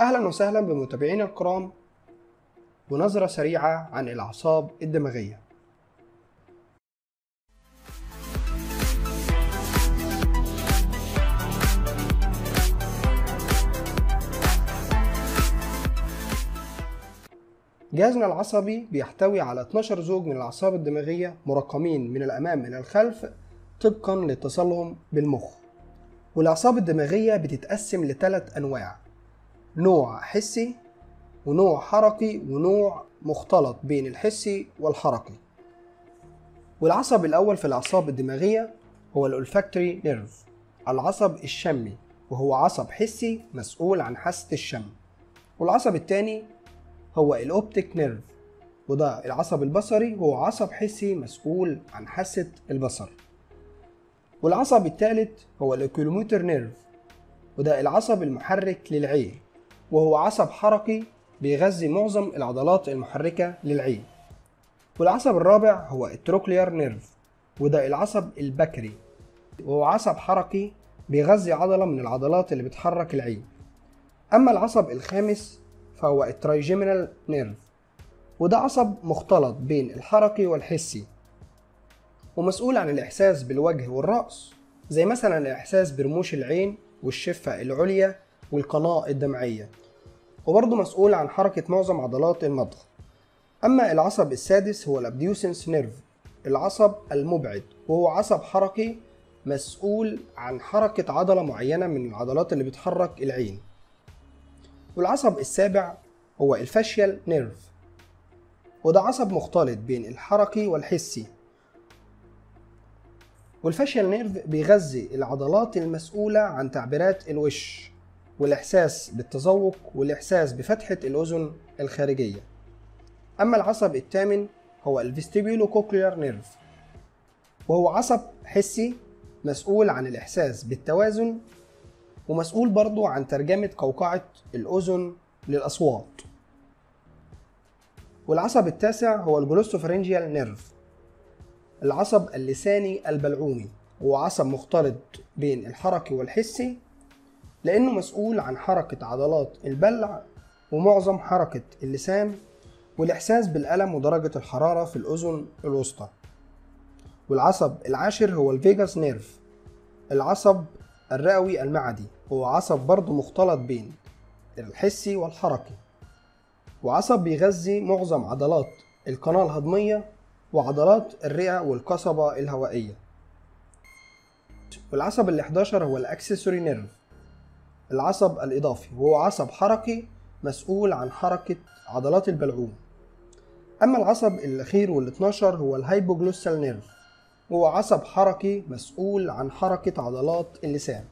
أهلا وسهلا بمتابعينا الكرام ونظرة سريعة عن الأعصاب الدماغية. جهازنا العصبي بيحتوي على 12 زوج من الأعصاب الدماغية مرقمين من الأمام إلى الخلف طبقا لاتصالهم بالمخ. والأعصاب الدماغية بتتقسم لثلاث أنواع. نوع حسي ونوع حركي ونوع مختلط بين الحسي والحركي. والعصب الأول في الأعصاب الدماغية هو ال olfactory nerve العصب الشمي وهو عصب حسي مسؤول عن حاسة الشم. والعصب الثاني هو ال optic nerve وده العصب البصري وهو عصب حسي مسؤول عن حاسة البصر. والعصب الثالث هو ال oculomotor nerve وده العصب المحرك للعين. وهو عصب حركي بيغذي معظم العضلات المحركة للعين. والعصب الرابع هو ال trochlear nerve وده العصب البكري. وهو عصب حركي بيغذي عضلة من العضلات اللي بتحرك العين. أما العصب الخامس فهو ال trigeminal nerve وده عصب مختلط بين الحركي والحسي. ومسؤول عن الإحساس بالوجه والرأس زي مثلا الإحساس برموش العين والشفة العليا والقناة الدمعية. وبرضه مسؤول عن حركة معظم عضلات المضغ أما العصب السادس هو ال abducens nerve العصب المبعد وهو عصب حركي مسؤول عن حركة عضلة معينة من العضلات اللي بتحرك العين. والعصب السابع هو ال facial nerve وده عصب مختلط بين الحركي والحسي. وال facial nerve بيغذي العضلات المسؤولة عن تعبيرات الوش. والإحساس بالتذوق والإحساس بفتحة الأذن الخارجية. أما العصب الثامن هو ال vestibulocochlear nerve وهو عصب حسي مسؤول عن الإحساس بالتوازن ومسؤول برضو عن ترجمة قوقعة الأذن للأصوات. والعصب التاسع هو ال glossopharyngeal nerve العصب اللساني البلعومي هو عصب مختلط بين الحركي والحسي لأنه مسؤول عن حركة عضلات البلع ومعظم حركة اللسان والإحساس بالألم ودرجة الحرارة في الأذن الوسطى. والعصب العاشر هو ال vagus nerve العصب الرئوي المعدي هو عصب برضه مختلط بين الحسي والحركي. وعصب بيغذي معظم عضلات القناة الهضمية وعضلات الرئة والقصبة الهوائية. والعصب ال 11 هو ال accessory nerve العصب الإضافي وهو عصب حركي مسؤول عن حركة عضلات البلعوم. أما العصب الأخير وال 12 هو ال hypoglossal nerve وهو عصب حركي مسؤول عن حركة عضلات اللسان.